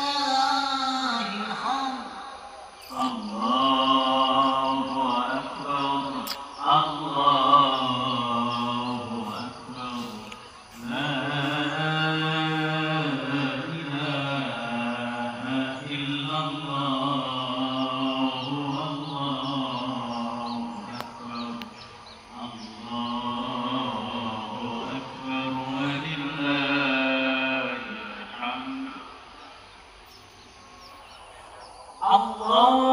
الله الحمد. الله Allah.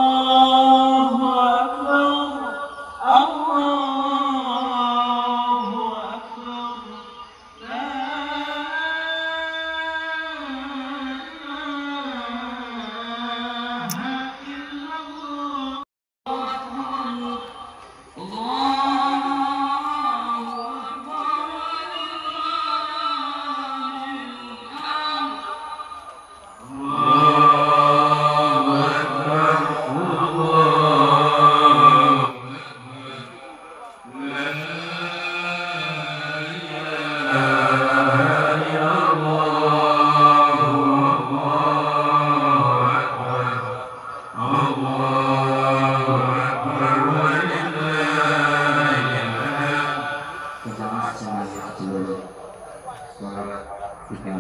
Dikenal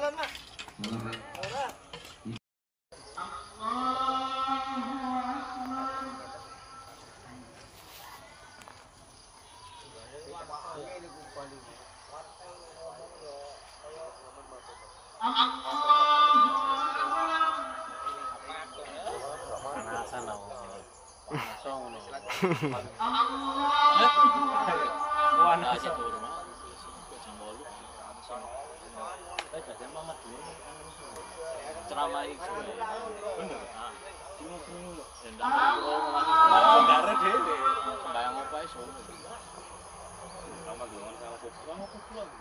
sama maka tempat dia Iki balon mah. ceramah itu bener ah oh darah dhewe bayang apa iso sama sama lagi